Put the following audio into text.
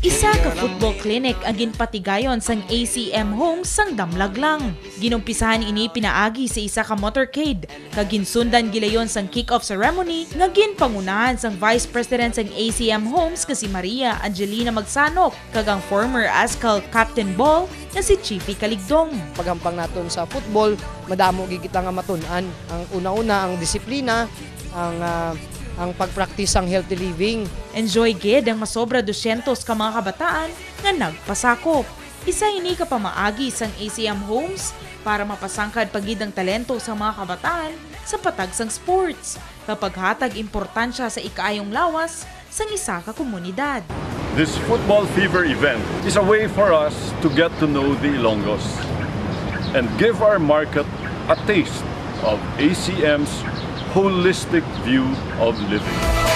Isa ka football clinic ang ginpatigayon sang ACM Homes sang Damlaglang. Ginumpisahan ini pinaagi sa isa ka motorcade kag ginsundan gilayon sang kick-off ceremony nga ginpangunahan sang Vice President sang ACM Homes nga si Maria Angelina Magsanok kag ang former ASCAL Captain Ball nga si Chiefy Kaligdong. paghampang naton sa football, madamo gigita nga matun-an. Ang una-una ang disiplina, ang ah, ang pagpractice ang healthy living. Enjoy gid ang masobra 200 ka mga kabataan nga nagpasakop. Isa ini ka pamaagi sang ACM Homes para mapasangkad pagid ang talento sa mga kabataan sa patag sang sports. Kapag hatag importansya sa ikaayong lawas sang isa ka komunidad. This football fever event is a way for us to get to know the Ilonggos and give our market a taste of ACM's holistic view of living.